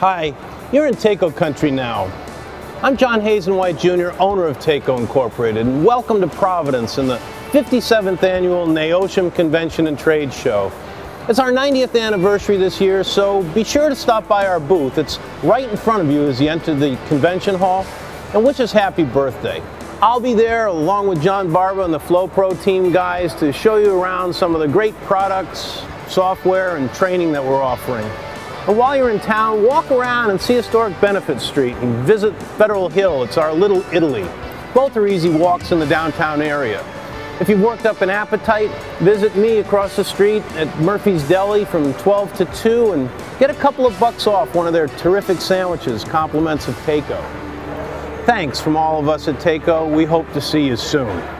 Hi, you're in Taco country now. I'm John Hazen White Jr., owner of Taco Incorporated, and welcome to Providence in the 57th annual NAOHSM Convention and Trade Show. It's our 90th anniversary this year, so be sure to stop by our booth. It's right in front of you as you enter the convention hall, and wish us happy birthday. I'll be there along with John Barba and the FloPro team guys to show you around some of the great products, software, and training that we're offering. And while you're in town, walk around and see historic Benefit Street and visit Federal Hill. It's our little Italy. Both are easy walks in the downtown area. If you've worked up an appetite, visit me across the street at Murphy's Deli from 12 to 2 and get a couple of bucks off one of their terrific sandwiches, compliments of Taco. Thanks from all of us at Taco. We hope to see you soon.